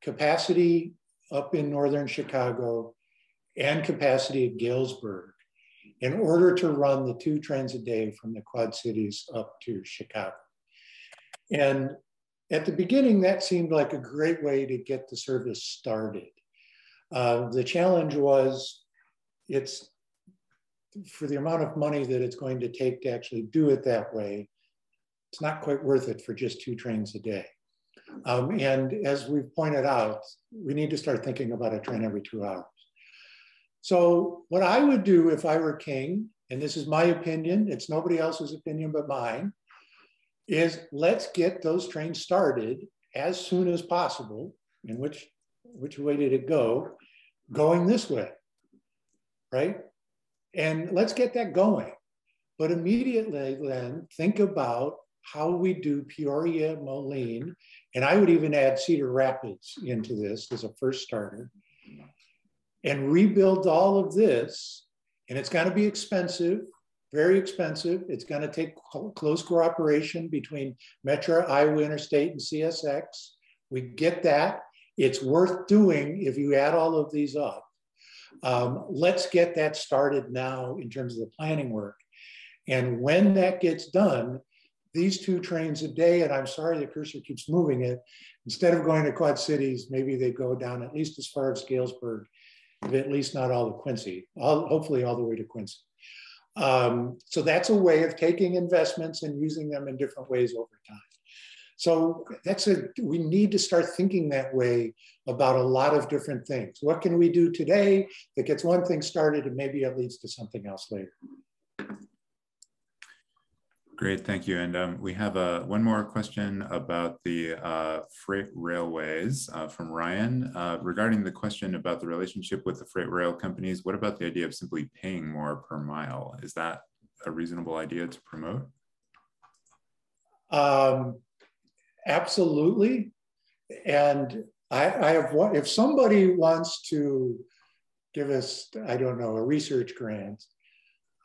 capacity up in northern Chicago and capacity at Galesburg in order to run the two trains a day from the Quad Cities up to Chicago. And at the beginning, that seemed like a great way to get the service started. Uh, the challenge was it's for the amount of money that it's going to take to actually do it that way, it's not quite worth it for just two trains a day. Um, and as we've pointed out, we need to start thinking about a train every two hours. So what I would do if I were king, and this is my opinion, it's nobody else's opinion but mine, is let's get those trains started as soon as possible. In which, which way did it go? Going this way, right? And let's get that going. But immediately then think about how we do Peoria, Moline, and I would even add Cedar Rapids into this as a first starter, and rebuild all of this. And it's going to be expensive, very expensive. It's going to take close cooperation between Metra, Iowa Interstate, and CSX. We get that. It's worth doing if you add all of these up. Um, let's get that started now in terms of the planning work. And when that gets done, these two trains a day, and I'm sorry the cursor keeps moving it, instead of going to Quad Cities, maybe they go down at least as far as Galesburg, at least not all to Quincy, all, hopefully all the way to Quincy. Um, so that's a way of taking investments and using them in different ways over time. So that's a, we need to start thinking that way about a lot of different things. What can we do today that gets one thing started and maybe it leads to something else later? Great, thank you. And um, we have uh, one more question about the uh, freight railways uh, from Ryan. Uh, regarding the question about the relationship with the freight rail companies, what about the idea of simply paying more per mile? Is that a reasonable idea to promote? Um, absolutely. And I, I have one, if somebody wants to give us, I don't know, a research grant,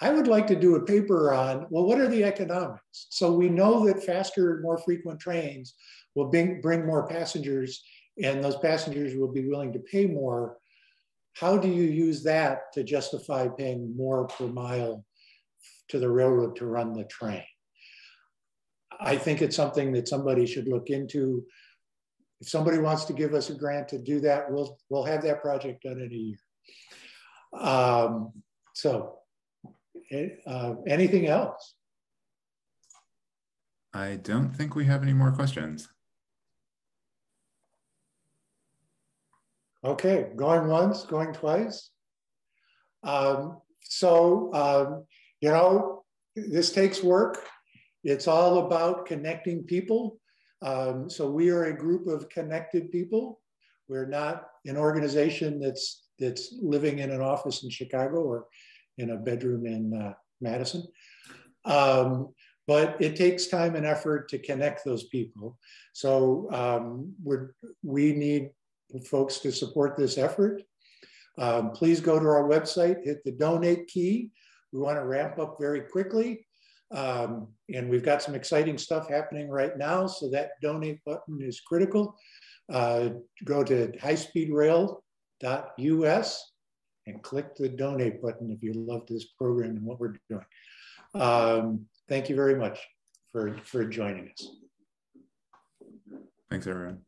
I would like to do a paper on, well, what are the economics? So we know that faster, more frequent trains will bring, bring more passengers and those passengers will be willing to pay more. How do you use that to justify paying more per mile to the railroad to run the train? I think it's something that somebody should look into. If somebody wants to give us a grant to do that, we'll, we'll have that project done in a year. Um, so uh, anything else? I don't think we have any more questions. Okay, going once, going twice. Um, so, um, you know, this takes work. It's all about connecting people. Um, so we are a group of connected people. We're not an organization that's that's living in an office in Chicago or in a bedroom in uh, Madison. Um, but it takes time and effort to connect those people. So um, we need folks to support this effort. Um, please go to our website, hit the donate key. We want to ramp up very quickly. Um, and we've got some exciting stuff happening right now. So that donate button is critical. Uh, go to highspeedrail.us and click the donate button if you love this program and what we're doing. Um, thank you very much for, for joining us. Thanks, everyone.